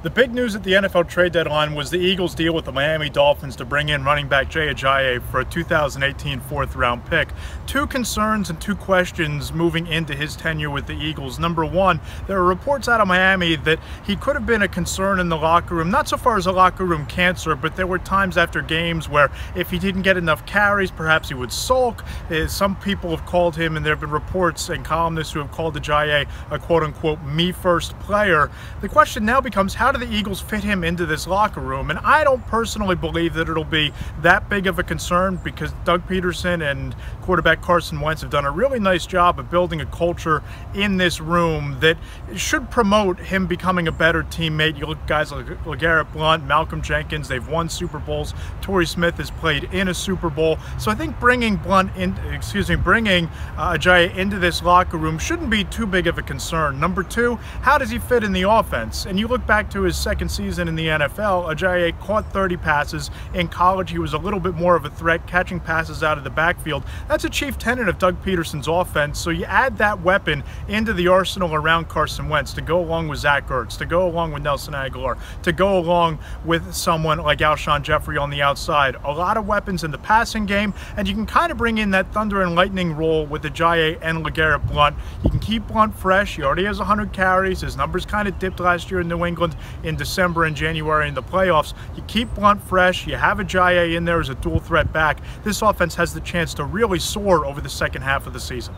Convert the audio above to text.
The big news at the NFL trade deadline was the Eagles' deal with the Miami Dolphins to bring in running back Jay Ajayi for a 2018 fourth round pick. Two concerns and two questions moving into his tenure with the Eagles. Number one, there are reports out of Miami that he could have been a concern in the locker room, not so far as a locker room cancer, but there were times after games where if he didn't get enough carries, perhaps he would sulk. Uh, some people have called him, and there have been reports and columnists who have called Ajayi a quote unquote me first player. The question now becomes how how do the Eagles fit him into this locker room? And I don't personally believe that it'll be that big of a concern because Doug Pederson and quarterback Carson Wentz have done a really nice job of building a culture in this room that should promote him becoming a better teammate. You look guys like LeGarrette Blount, Malcolm Jenkins, they've won Super Bowls. Torrey Smith has played in a Super Bowl. So I think bringing Blount in, excuse me, bringing uh, Ajayi into this locker room shouldn't be too big of a concern. Number two, how does he fit in the offense? And you look back to to his second season in the NFL, Ajayi caught 30 passes. In college, he was a little bit more of a threat, catching passes out of the backfield. That's a chief tenet of Doug Pederson's offense. So you add that weapon into the arsenal around Carson Wentz to go along with Zach Ertz, to go along with Nelson Agholor, to go along with someone like Alshon Jeffery on the outside. A lot of weapons in the passing game, and you can kind of bring in that thunder and lightning role with Ajayi and LeGarrette Blount. You can keep Blount fresh. He already has 100 carries. His numbers kind of dipped last year in New England in December and January in the playoffs. You keep Blount fresh, you have Ajayi in there as a dual threat back. This offense has the chance to really soar over the second half of the season.